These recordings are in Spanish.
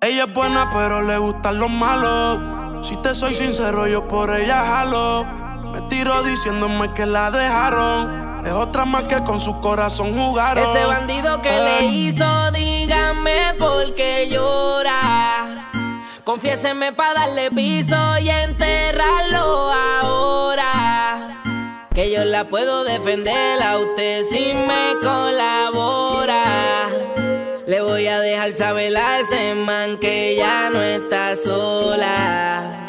Ella es buena, pero le gustan los malos. Si te soy sincero, yo por ella jalo. Me tiro diciéndome que la dejaron. Es otra más que con su corazón jugaron. Ese bandido que le hizo, dígame por qué llora. Confiéseme para darle piso y enterrarlo Yo la puedo defender a usted si me colabora. Le voy a dejar saber a ese man que ya no está sola.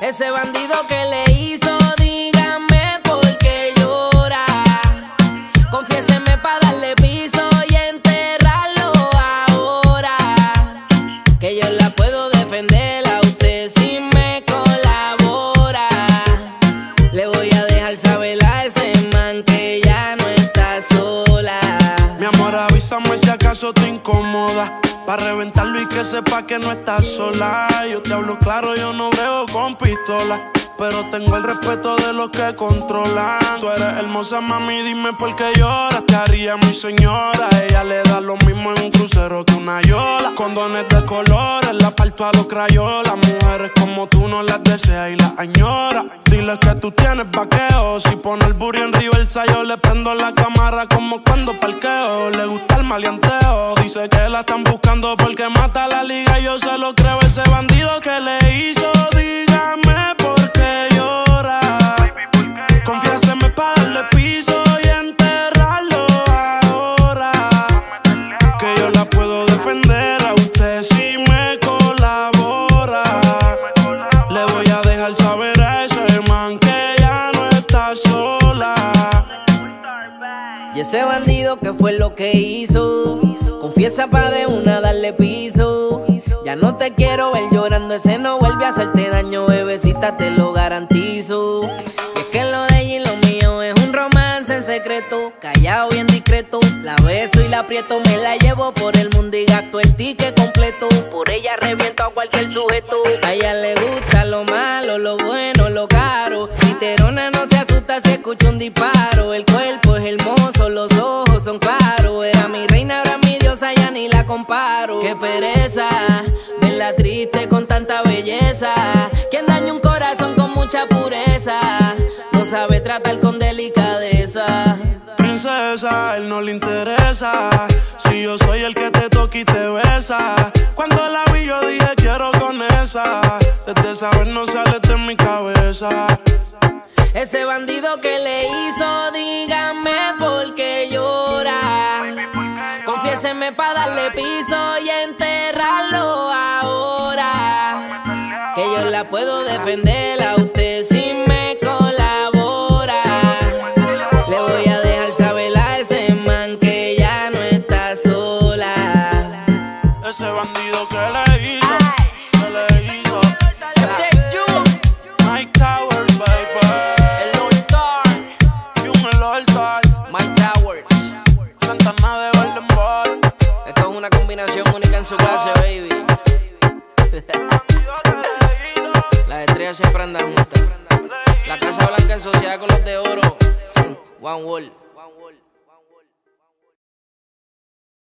Ese bandido que le hizo, dígame por qué llora. Confiéseme para darle piso acaso te incomoda. Pa' reventarlo y que sepa que no estás sola. Yo te hablo claro, yo no veo con pistola. Pero tengo el respeto de los que controlan. Tú eres hermosa, mami, dime por qué lloras. Haría mi señora. Ella le da lo mismo en un crucero que una yola. Condones de colores, la parto a los crayolas. Mujeres como tú no las deseas y las añora. Dile que tú tienes vaqueo. Si pone el burro en el yo le prendo la cámara como cuando parqueo. Le gusta el maleanteo. Dice que la están buscando porque mata la liga. Yo se lo creo, ese bandido que le hizo. Y ese bandido que fue lo que hizo, confiesa pa' de una darle piso. Ya no te quiero ver llorando, ese no vuelve a hacerte daño, bebecita, te lo garantizo. Y es que lo de ella y lo mío es un romance en secreto, callado bien discreto. La beso y la aprieto, me la llevo por el mundo y gasto el ticket completo. Por ella reviento a cualquier sujeto. A ella le gusta lo malo, lo bueno, lo caro. Literona escucha un disparo. El cuerpo es hermoso, los ojos son claros. Era mi reina, ahora mi diosa, ya ni la comparo. Qué pereza, verla triste con tanta belleza. Quien daña un corazón con mucha pureza, no sabe tratar con delicadeza. Princesa, él no le interesa. Si yo soy el que te toca y te besa. Cuando la vi, yo dije quiero con esa. Desde saber no sale de mi cabeza. Ese bandido que le hizo, dígame por qué llora. Confiéseme para darle piso y enterrarlo ahora. Que yo la puedo defender a usted si me colabora. Le voy a dejar saber a ese man que ya no está sola. Ese bandido que le hizo, combinación única en su clase, baby. Las estrellas siempre andan juntas. La Casa Blanca en sociedad con los de oro. One World.